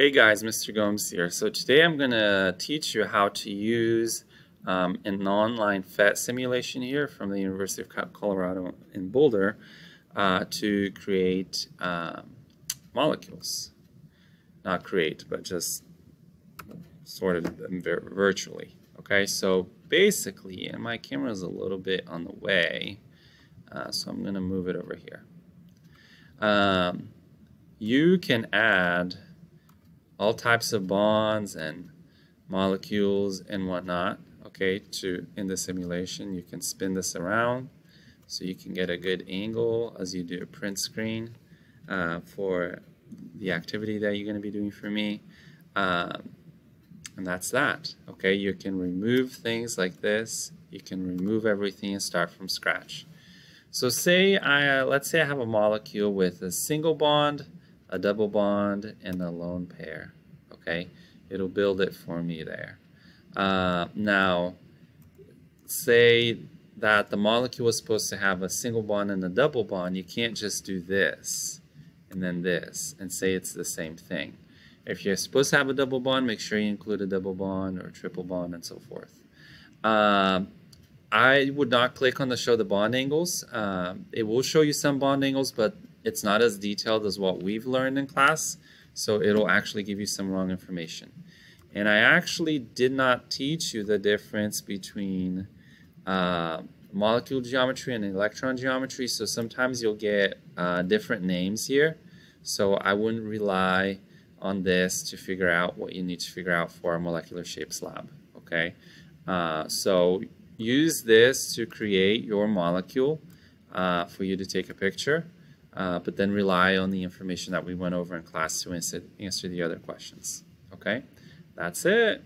Hey guys, Mr. Gomes here. So today I'm going to teach you how to use um, an online PhET simulation here from the University of Colorado in Boulder uh, to create um, molecules. Not create, but just sort of virtually. Okay, so basically, and my camera is a little bit on the way, uh, so I'm going to move it over here. Um, you can add all types of bonds and molecules and whatnot okay to in the simulation. You can spin this around so you can get a good angle as you do a print screen uh, for the activity that you're going to be doing for me. Um, and that's that okay? You can remove things like this. You can remove everything and start from scratch. So say I uh, let's say I have a molecule with a single bond a double bond, and a lone pair. Okay, it'll build it for me there. Uh, now, say that the molecule is supposed to have a single bond and a double bond, you can't just do this and then this and say it's the same thing. If you're supposed to have a double bond, make sure you include a double bond or triple bond and so forth. Um, I would not click on the show the bond angles. Um, it will show you some bond angles, but it's not as detailed as what we've learned in class, so it'll actually give you some wrong information. And I actually did not teach you the difference between uh, molecule geometry and electron geometry, so sometimes you'll get uh, different names here. So I wouldn't rely on this to figure out what you need to figure out for a molecular shapes lab, okay? Uh, so use this to create your molecule uh, for you to take a picture uh, but then rely on the information that we went over in class to answer, answer the other questions. Okay, that's it.